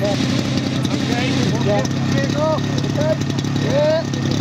Dạ. Okay. Dạ. Okay. Yeah. Okay. Yeah.